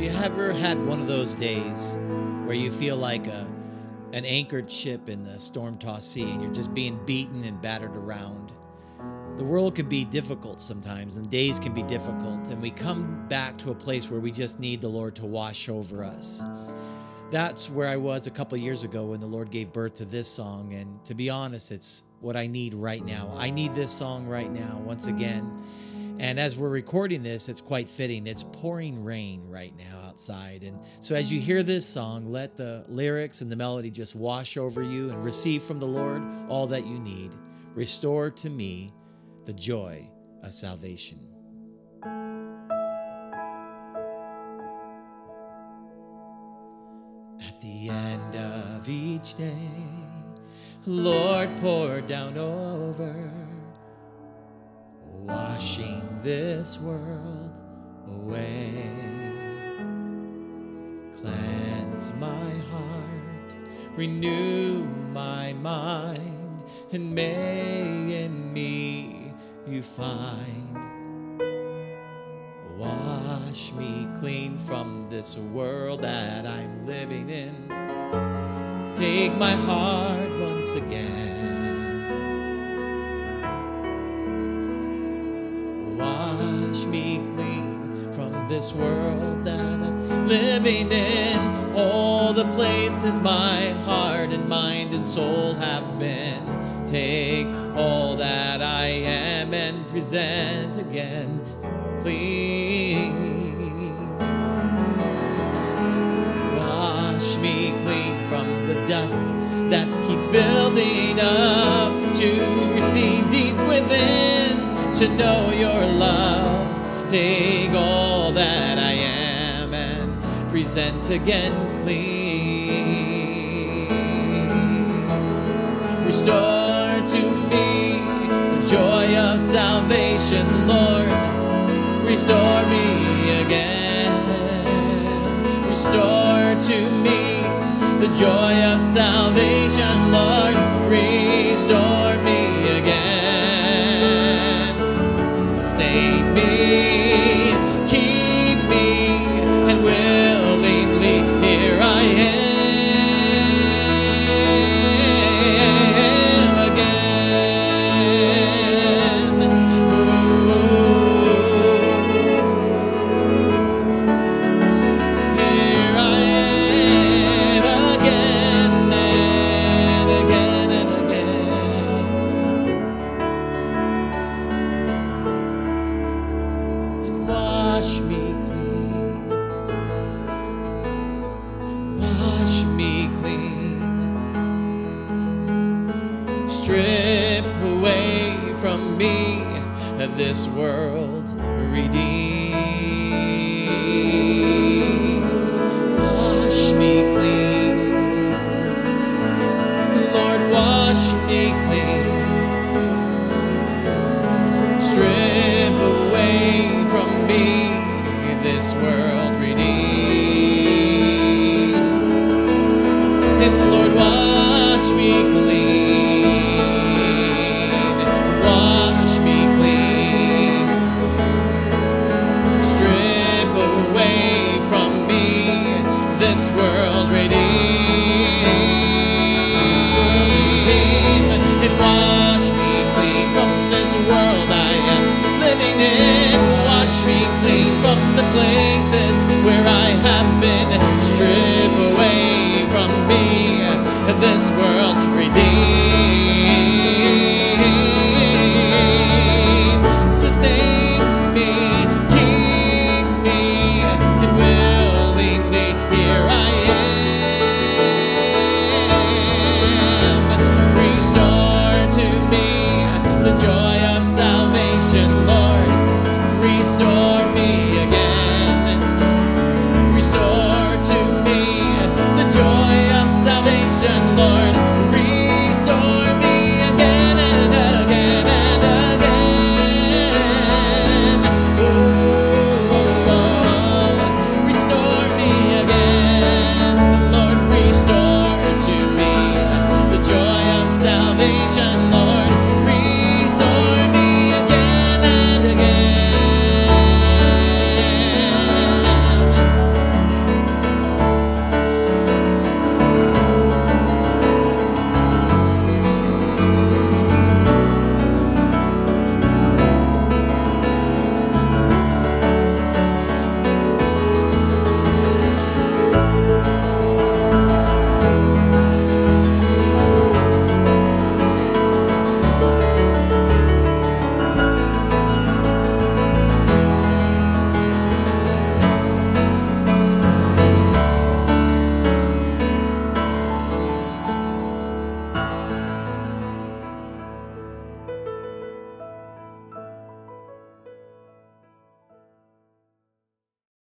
ever had one of those days where you feel like a an anchored ship in the storm-tossed sea and you're just being beaten and battered around? The world can be difficult sometimes and days can be difficult and we come back to a place where we just need the Lord to wash over us. That's where I was a couple years ago when the Lord gave birth to this song and to be honest, it's what I need right now. I need this song right now once again. And as we're recording this, it's quite fitting. It's pouring rain right now outside. And so as you hear this song, let the lyrics and the melody just wash over you and receive from the Lord all that you need. Restore to me the joy of salvation. At the end of each day, Lord, pour down over, washing this world away. Cleanse my heart, renew my mind, and may in me you find. Wash me clean from this world that I'm living in. Take my heart once again. This world that I'm living in. All the places my heart and mind and soul have been. Take all that I am and present again clean. Wash me clean from the dust that keeps building up to receive deep within to know your love. Take all that I am and present again clean. Restore to me the joy of salvation, Lord restore me again. Restore to me the joy of salvation, wash me clean. Wash me clean. Strip away from me this world redeem. Wash me clean. Lord, wash me clean. this world redeemed. And Lord, wash me clean. the places where I